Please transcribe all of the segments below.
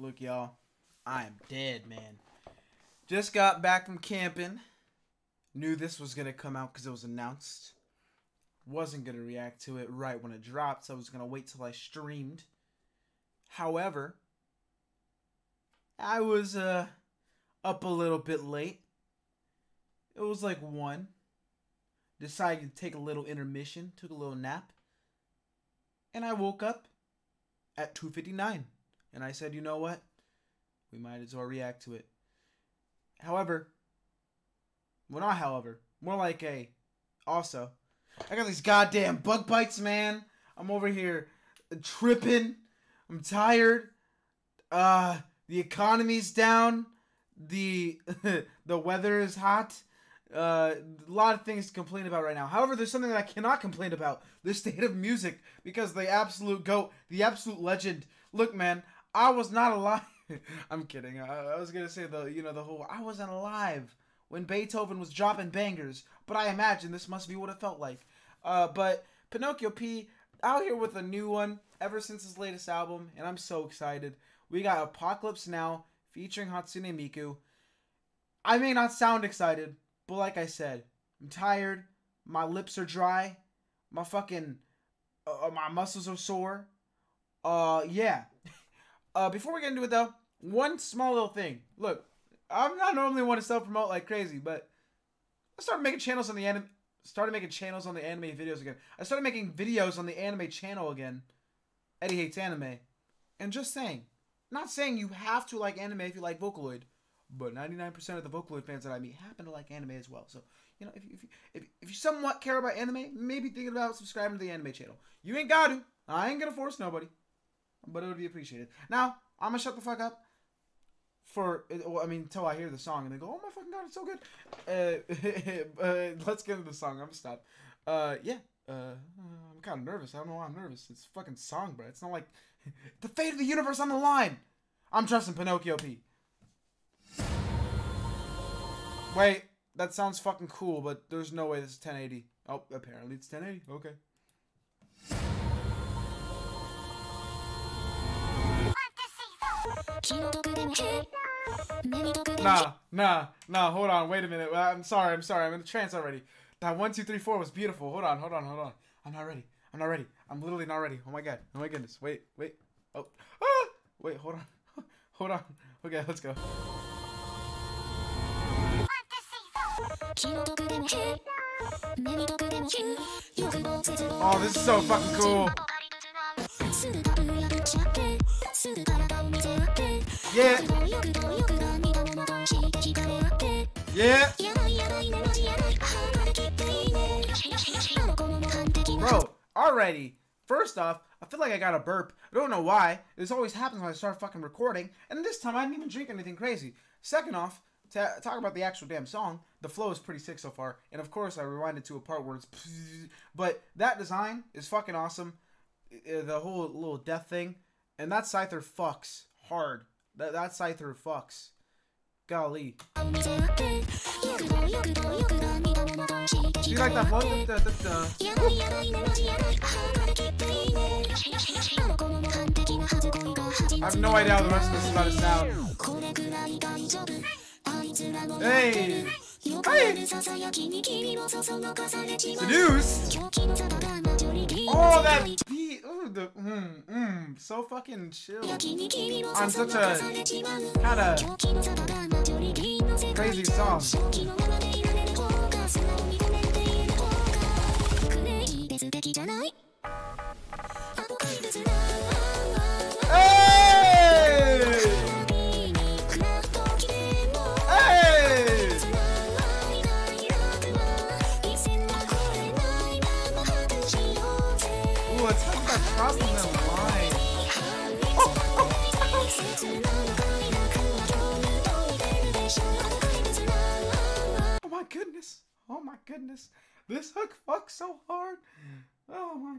Look, y'all, I am dead, man. Just got back from camping. Knew this was gonna come out because it was announced. Wasn't gonna react to it right when it dropped, so I was gonna wait till I streamed. However, I was uh up a little bit late. It was like one. Decided to take a little intermission, took a little nap, and I woke up at 2:59. And I said, "You know what? We might as well react to it." However, well not however, more like a also. I got these goddamn bug bites, man. I'm over here tripping. I'm tired. Uh the economy's down. The the weather is hot. Uh, a lot of things to complain about right now. However, there's something that I cannot complain about: the state of music, because the absolute goat, the absolute legend. Look, man, I was not alive. I'm kidding. I, I was gonna say the you know the whole I wasn't alive when Beethoven was dropping bangers, but I imagine this must be what it felt like. Uh, but Pinocchio P out here with a new one ever since his latest album, and I'm so excited. We got Apocalypse Now featuring Hatsune Miku. I may not sound excited, but like I said, I'm tired. My lips are dry. My fucking uh, my muscles are sore. Uh, yeah. Uh, before we get into it though, one small little thing. Look, I'm not normally one to self promote like crazy, but I started making channels on the anime. Started making channels on the anime videos again. I started making videos on the anime channel again. Eddie hates anime, and just saying, not saying you have to like anime if you like Vocaloid, but 99% of the Vocaloid fans that I meet happen to like anime as well. So, you know, if you, if you, if, if you somewhat care about anime, maybe thinking about subscribing to the anime channel. You ain't got to. I ain't gonna force nobody, but it would be appreciated. Now, I'm gonna shut the fuck up for I mean until I hear the song and they go, oh my fucking god, it's so good. Uh, uh, let's get into the song. I'm gonna stop. Uh, yeah. Uh, I'm kind of nervous. I don't know why I'm nervous. It's fucking song, bro. It's not like the fate of the universe on the line. I'm trusting Pinocchio P. Wait, that sounds fucking cool, but there's no way this is 1080. Oh, apparently it's 1080. Okay. Nah, nah, nah, hold on, wait a minute. I'm sorry, I'm sorry, I'm in the trance already. That one, two, three, four was beautiful. Hold on, hold on, hold on. I'm not ready. I'm not ready. I'm literally not ready. Oh my god. Oh my goodness. Wait, wait. Oh. Ah! Wait, hold on. hold on. Okay, let's go. Oh, this is so fucking cool. Yeah. Yeah. Bro, already. First off, I feel like I got a burp. I don't know why. This always happens when I start fucking recording. And this time I didn't even drink anything crazy. Second off, to talk about the actual damn song, the flow is pretty sick so far. And of course, I rewinded to a part where it's. But that design is fucking awesome. The whole little death thing. And that Scyther fucks hard. That, that Scyther fucks. Golly. You like that flow? Da, da, da, I have no idea how the rest of this is about to sound. Hey! Hey! Seduced! Oh, that beat! Ooh, the mm, mm, so fucking chill. On such a kind of crazy song.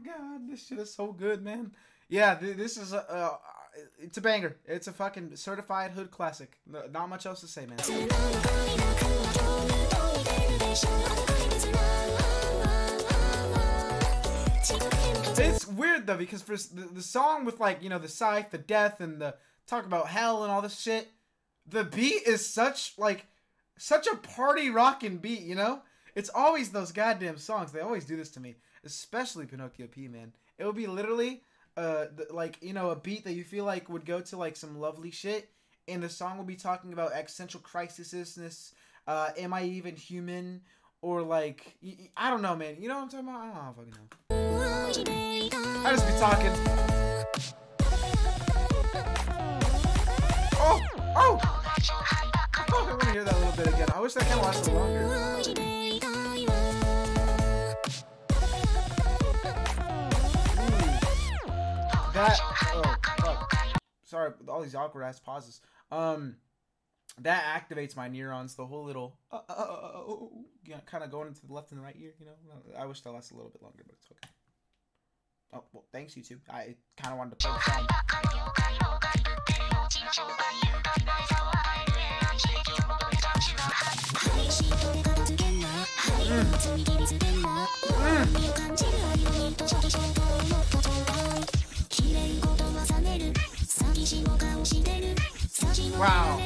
God. This shit is so good, man. Yeah, th this is a, uh, it's a banger. It's a fucking certified hood classic. No, not much else to say, man. It's weird though because for the, the song with like you know the scythe, the death, and the talk about hell and all this shit. The beat is such like such a party rocking beat, you know? It's always those goddamn songs. They always do this to me, especially Pinocchio P, man. It would be literally uh like, you know, a beat that you feel like would go to like some lovely shit and the song will be talking about existential crisisness, uh am I even human or like I don't know, man. You know what I'm talking about? I don't fucking know. I just be talking. Oh, oh. Oh, I want to hear that a little bit again. I wish that kind of lasted longer. Sorry, with all these awkward ass pauses. Um, that activates my neurons. The whole little, uh, uh, uh, uh, kind of going into the left and the right ear. You know, I wish that lasted a little bit longer, but it's okay. Oh well, thanks YouTube. I kind of wanted to play the song. Wow.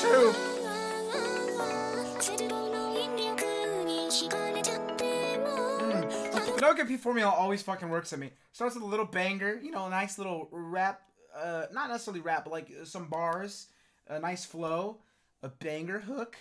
True. Pinocchio P formula always fucking works at me. Starts with a little banger, you know, a nice little rap, uh, not necessarily rap, but like some bars, a nice flow, a banger hook,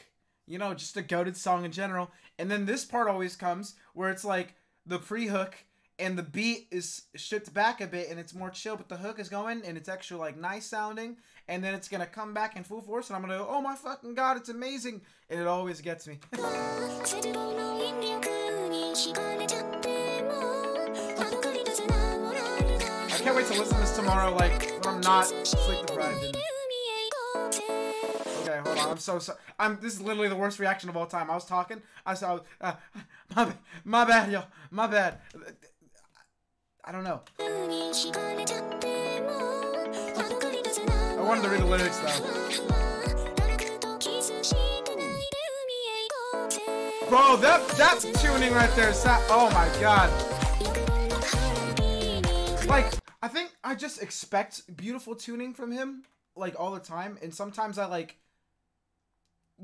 you know, just a goaded song in general. And then this part always comes where it's like the pre-hook and the beat is stripped back a bit and it's more chill, but the hook is going and it's actually like nice sounding, and then it's gonna come back in full force, and I'm gonna go, oh my fucking god, it's amazing, and it always gets me. I can't wait to listen to this tomorrow, like when I'm not sleep deprived. Okay, hold on. I'm so sorry. I'm. This is literally the worst reaction of all time. I was talking. I saw. Uh, my, my bad, yo. My bad. I don't know. I wanted to read the lyrics though. Bro, that that's tuning right there. Oh my god. Like, I think I just expect beautiful tuning from him, like all the time, and sometimes I like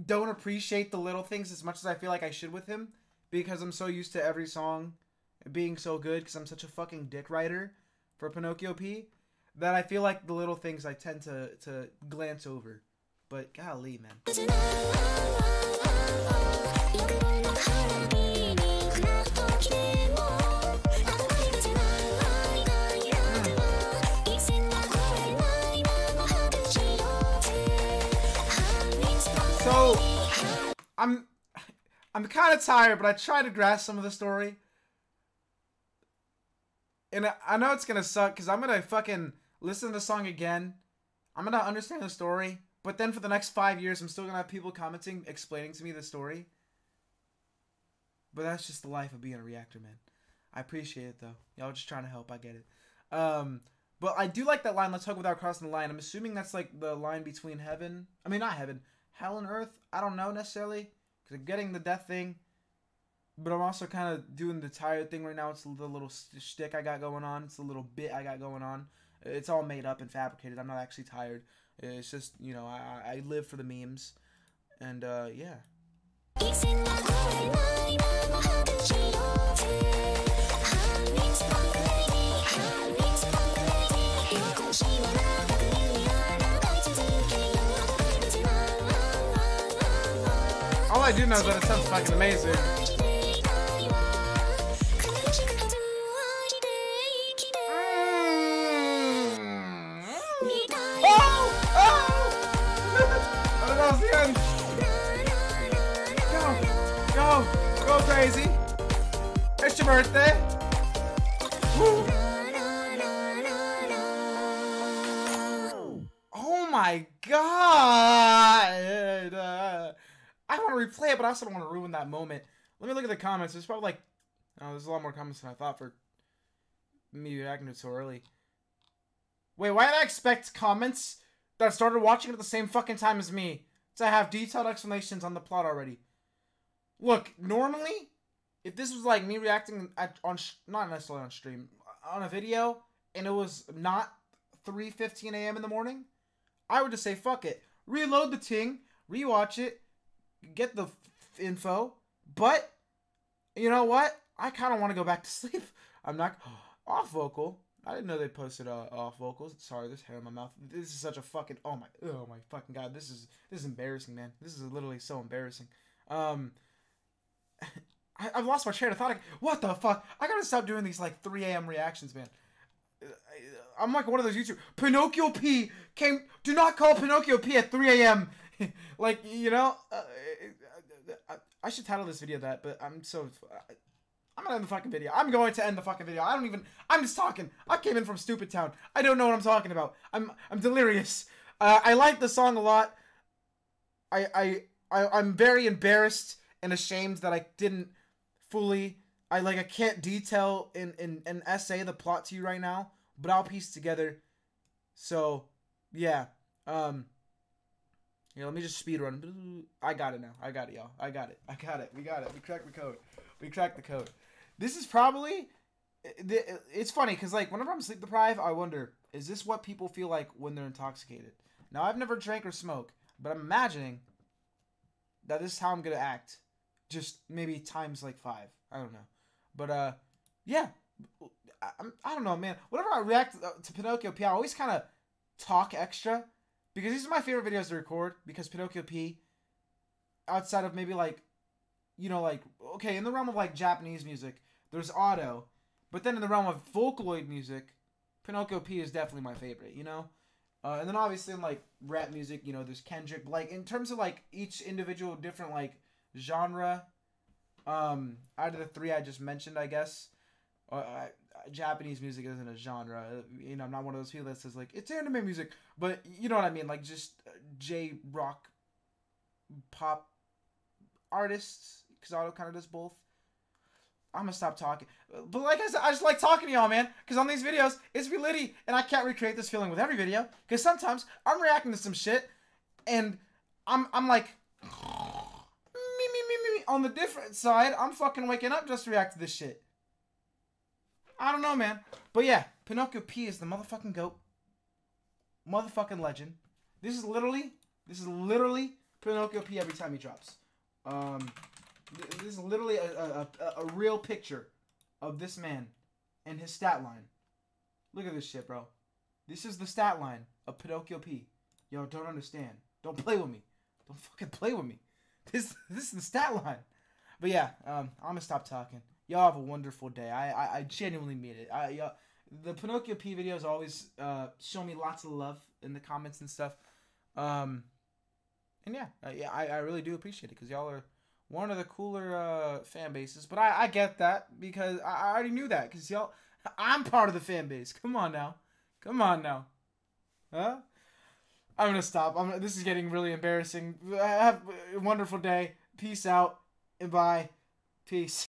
don't appreciate the little things as much as I feel like I should with him because I'm so used to every song being so good because I'm such a fucking dick writer for Pinocchio P that I feel like the little things I tend to to glance over. But golly, man. So I'm I'm kind of tired, but I try to grasp some of the story and I know it's gonna suck because I'm gonna fucking listen to the song again. I'm gonna understand the story, but then for the next five years, I'm still gonna have people commenting, explaining to me the story. But that's just the life of being a reactor, man. I appreciate it though. Y'all just trying to help. I get it. Um, but I do like that line. Let's talk without crossing the line. I'm assuming that's like the line between heaven. I mean, not heaven, hell and earth. I don't know necessarily because I'm getting the death thing but I'm also kind of doing the tired thing right now. It's the little shtick I got going on. It's the little bit I got going on. It's all made up and fabricated. I'm not actually tired. It's just you know I I live for the memes, and uh, yeah. I do know is that it sounds fucking amazing. Mm. Oh, oh. Go, go, go, crazy. It's your birthday. Woo. I want to replay it, but I also don't want to ruin that moment. Let me look at the comments. There's probably like, oh, there's a lot more comments than I thought for me reacting to it so early. Wait, why did I expect comments that started watching at the same fucking time as me to have detailed explanations on the plot already. Look, normally, if this was like me reacting at, on not necessarily on stream on a video and it was not 3:15 a.m. in the morning, I would just say fuck it, reload the ting, rewatch it, get the info. But you know what? I kind of want to go back to sleep. I'm not off vocal. I didn't know they posted uh, off vocals. Sorry, there's hair in my mouth. This is such a fucking oh my oh my fucking god. This is this is embarrassing, man. This is literally so embarrassing. Um, I, have lost my train of thought. What the fuck? I gotta stop doing these like 3 a.m. reactions, man. I'm like one of those YouTube. Pinocchio P came. Do not call Pinocchio P at 3 a.m. like you know. Uh, I should title this video that, but I'm so. I'm gonna end the fucking video. I'm going to end the fucking video. I don't even. I'm just talking. I came in from Stupid Town. I don't know what I'm talking about. I'm I'm delirious. Uh, I like the song a lot. I I, I I'm very embarrassed and ashamed that I didn't fully. I like I can't detail in in an essay the plot to you right now, but I'll piece together. So, yeah. Um. Yeah, let me just speed run. I got it now. I got it, y'all. I got it. I got it. We got it. We cracked the code. We cracked the code. This is probably. It's funny because like whenever I'm sleep deprived, I wonder is this what people feel like when they're intoxicated? Now I've never drank or smoked, but I'm imagining that this is how I'm gonna act. Just maybe times like five. I don't know, but uh, yeah. I, I don't know, man. Whenever I react uh, to Pinocchio P, I always kind of talk extra because these are my favorite videos to record because Pinocchio P, outside of maybe like, you know, like, okay, in the realm of like Japanese music, there's Ado, but then in the realm of Vocaloid music, Pinocchio P is definitely my favorite, you know? Uh, and then obviously in like rap music, you know, there's Kendrick. But, like in terms of like each individual different like genre, um, out of the three I just mentioned, I guess, uh, Japanese music isn't a genre. You know, I'm not one of those people that says like it's anime music, but you know what I mean, like just uh, J rock pop artists. Because Ado kind of does both. I'm gonna stop talking, but like I said, I just like talking to y'all, man. Because on these videos, it's reality, and I can't recreate this feeling with every video. Because sometimes I'm reacting to some shit, and I'm I'm like me me me me. On the different side, I'm fucking waking up just to react to this shit. I don't know, man. But yeah, Pinocchio P is the motherfucking goat. Motherfucking legend. This is literally, this is literally Pinocchio P every time he drops. Um, this is literally a, a, a, a real picture of this man and his stat line. Look at this shit, bro. This is the stat line of Pinocchio P. Yo, don't understand. Don't play with me. Don't fucking play with me. This this is the stat line. But yeah, um, I'm gonna stop talking y'all have a wonderful day. I I, I genuinely mean it. I y'all, the Pinocchio P videos always uh, show me lots of love in the comments and stuff. Um, and yeah, uh, yeah, I, I really do appreciate it because y'all are one of the cooler uh, fan bases. But I, I get that because I, I already knew that because y'all, I'm part of the fan base. Come on now, come on now, huh? I'm gonna stop. I'm. This is getting really embarrassing. Have a wonderful day. Peace out and bye. Peace.